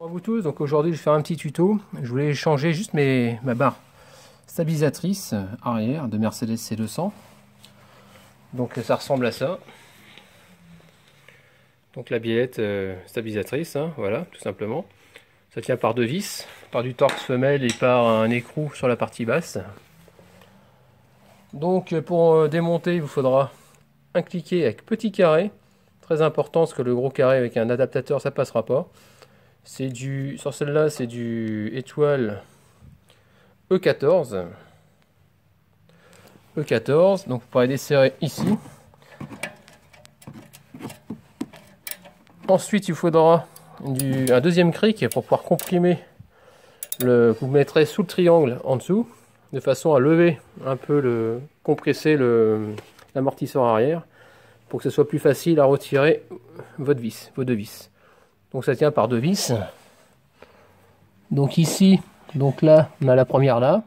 Bonjour à vous tous, donc aujourd'hui je vais faire un petit tuto. Je voulais changer juste mes, ma barre stabilisatrice arrière de Mercedes C200. Donc ça ressemble à ça. Donc la biellette euh, stabilisatrice, hein, voilà, tout simplement. Ça tient par deux vis, par du torx femelle et par un écrou sur la partie basse. Donc pour euh, démonter, il vous faudra un cliquet avec petit carré. Très important parce que le gros carré avec un adaptateur, ça passera pas. C'est du, sur celle-là, c'est du étoile E14. E14, donc vous pourrez desserrer ici. Ensuite, il faudra un deuxième cric pour pouvoir comprimer le, vous mettrez sous le triangle en dessous, de façon à lever un peu le, compresser l'amortisseur arrière, pour que ce soit plus facile à retirer votre vis, vos deux vis. Donc ça tient par deux vis. Donc ici, donc là, on a la première là.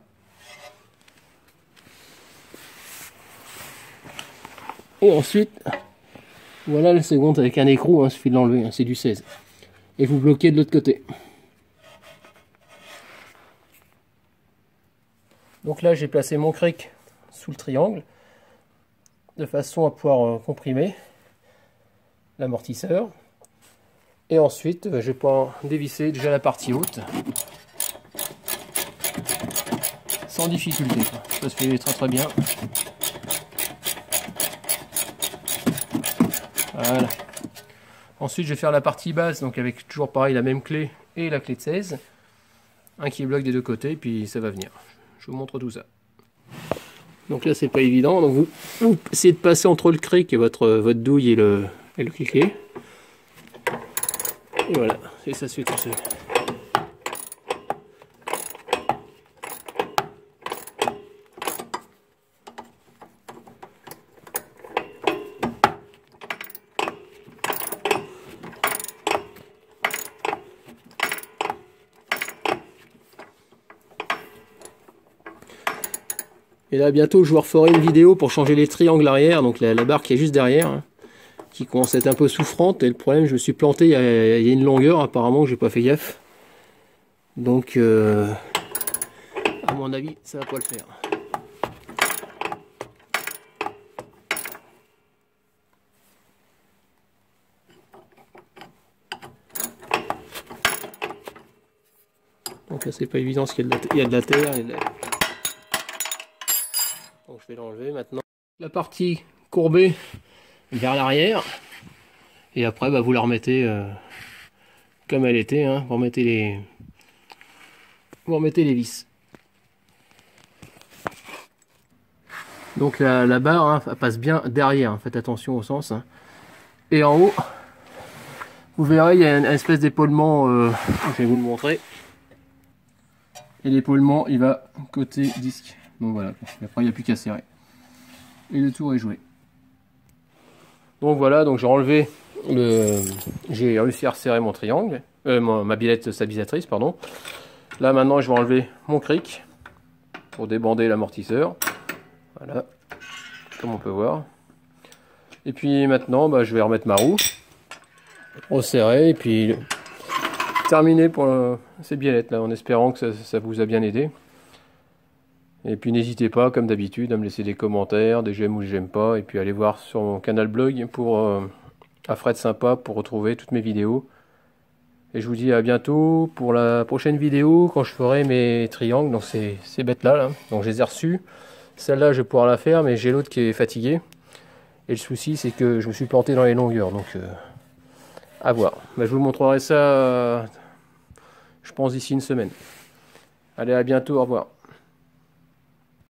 Et ensuite, voilà le second avec un écrou, il hein, suffit de l'enlever, hein, c'est du 16. Et vous bloquez de l'autre côté. Donc là, j'ai placé mon cric sous le triangle, de façon à pouvoir euh, comprimer l'amortisseur. Et ensuite, euh, je vais pouvoir dévisser déjà la partie haute. Sans difficulté. Ça se fait très très bien. Voilà. Ensuite, je vais faire la partie basse, donc avec toujours pareil la même clé et la clé de 16. Un qui bloque des deux côtés, puis ça va venir. Je vous montre tout ça. Donc là, c'est pas évident. Donc vous, essayez de passer entre le cric et votre, votre douille et le, et le cliquet. Et voilà, et ça se fait tout seul. Et là bientôt je vous referai une vidéo pour changer les triangles arrière, donc la, la barre qui est juste derrière. Qui commence à être un peu souffrante. Et le problème, je me suis planté, il y a, une longueur apparemment que j'ai pas fait gaffe. Donc, euh, à mon avis, ça va pas le faire. Donc là, c'est pas évident parce qu'il y, a de la terre. Donc je vais l'enlever maintenant. La partie courbée vers l'arrière. Et après, bah, vous la remettez euh, comme elle était. Hein. Vous remettez les, vous remettez les vis. Donc la, barre hein, passe bien derrière. Hein. Faites attention au sens. Hein. Et en haut, vous verrez, il y a une, espèce d'épaulement. Euh, je vais vous le montrer. Et l'épaulement, il va côté disque. Donc voilà. après, il n'y a plus qu'à serrer. Et le tour est joué. Donc voilà, donc j'ai enlevé le, j'ai réussi à resserrer mon triangle, euh, ma billette stabilisatrice, pardon. Là maintenant, je vais enlever mon cric pour débander l'amortisseur. Voilà, comme on peut voir. Et puis maintenant, bah, je vais remettre ma roue, resserrer et puis terminer pour ces biellettes là, en espérant que ça vous a bien aidé. Et puis n'hésitez pas, comme d'habitude, à me laisser des commentaires, des j'aime ou j'aime pas, et puis allez voir sur mon canal blog pour euh, à Fred Sympa pour retrouver toutes mes vidéos. Et je vous dis à bientôt pour la prochaine vidéo quand je ferai mes triangles, donc ces, ces bêtes là, là. Donc je les ai reçues. Celle-là je vais pouvoir la faire, mais j'ai l'autre qui est fatigué. Et le souci c'est que je me suis planté dans les longueurs, donc euh, à voir. Mais je vous montrerai ça, je pense d'ici une semaine. Allez à bientôt, au revoir.